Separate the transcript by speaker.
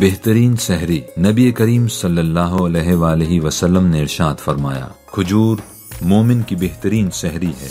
Speaker 1: बेहतरीन सहरी नबी करीम सल्लल्लाहु अलैहि वसल्लम ने इरशाद फरमाया, खजूर मोमिन की बेहतरीन सहरी है।